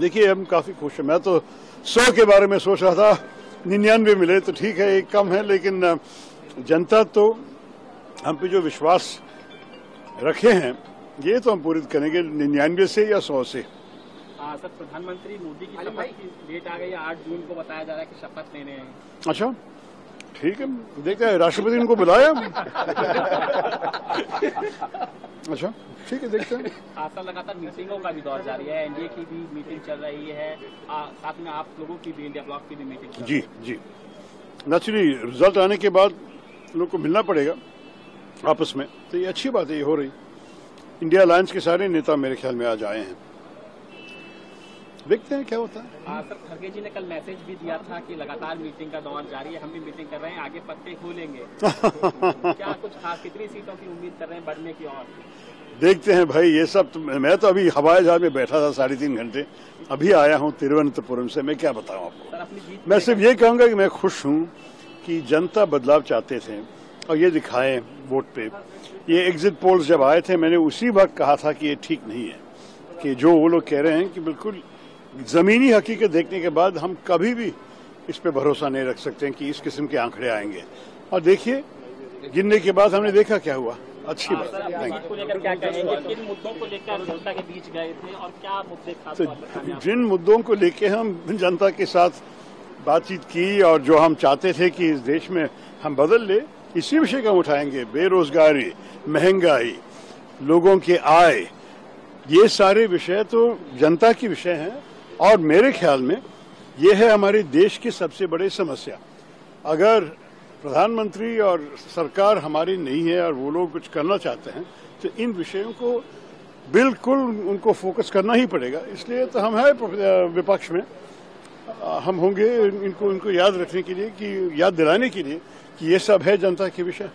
देखिए हम काफ़ी खुश हैं। मैं तो सौ के बारे में सोच रहा था निन्यानवे मिले तो ठीक है एक कम है लेकिन जनता तो हम पे जो विश्वास रखे हैं ये तो हम पूरी करेंगे निन्यानवे से या सौ से। हाँ सर प्रधानमंत्री मोदी की शपथ डेट आ गई है आठ जून को बताया जा रहा है कि शपथ लेने हैं। अच्छा ठीक है देखते हैं राष्ट्रपति इनको बुलाया। अच्छा ठीक है देखते हैं। आजकल लगातार मीटिंगों का भी दौर जारी है। एनडीए की भी मीटिंग चल रही है। आ, साथ में आप लोगों की भी इंडिया ब्लॉक की भी मीटिंग जी जी। नेचुरली रिज़ल्ट आने के बाद लोग को मिलना पड़ेगा आपस में। तो ये अच्छी बात है ये हो रही। इंडिया अलायंस के सारे नेता मेरे ख्याल में आज आए हैं। देखते हैं क्या होता है। है। सर खड़गे जी ने कल मैसेज भी दिया था कि लगातार मीटिंग का दौर जारी है। हम भी मीटिंग कर रहे हैं आगे पत्ते खोलेंगे। क्या कितनी सीटों की उम्मीद कर रहे हैं बढ़ने की और देखते हैं भाई ये सब तो, मैं तो अभी हवाई जहाज़ में बैठा था साढ़े तीन घंटे। अभी आया हूँ तिरुवनंतपुरम से मैं क्या बताऊँ आपको? मैं सिर्फ़ ये कहूँगा कि मैं खुश हूँ कि जनता बदलाव चाहते थे और ये दिखाए वोट पे। ये एग्जिट पोल्स जब आए थे मैंने उसी वक्त कहा था कि ये ठीक नहीं है। कि जो वो लोग कह रहे हैं कि बिल्कुल जमीनी हकीकत देखने के बाद हम कभी भी इस पर भरोसा नहीं रख सकते हैं कि इस किस्म के आंकड़े आएँगे। और देखिए गिनने के बाद हमने देखा क्या हुआ। अच्छी बात। सर थैंक को लेकर क्या कहेंगे? किन मुद्दों को लेकर जनता के बीच गए थे और क्या मुद्दे खास तो? जिन मुद्दों को लेके हम जनता के साथ बातचीत की और जो हम चाहते थे कि इस देश में हम बदल ले इसी विषय का हम उठाएँगे। बेरोजगारी महँगाई लोगों की आय ये सारे विषय तो जनता की विषय हैं और मेरे ख्याल में ये है हमारे देश की सबसे बड़ी समस्या। अगर प्रधानमंत्री और सरकार हमारी नहीं है और वो लोग कुछ करना चाहते हैं तो इन विषयों को बिल्कुल उनको फोकस करना ही पड़ेगा। इसलिए तो हम है विपक्ष में। हम होंगे इनको इनको याद रखने के लिए कि, याद दिलाने के लिए कि ये सब है जनता के विषय।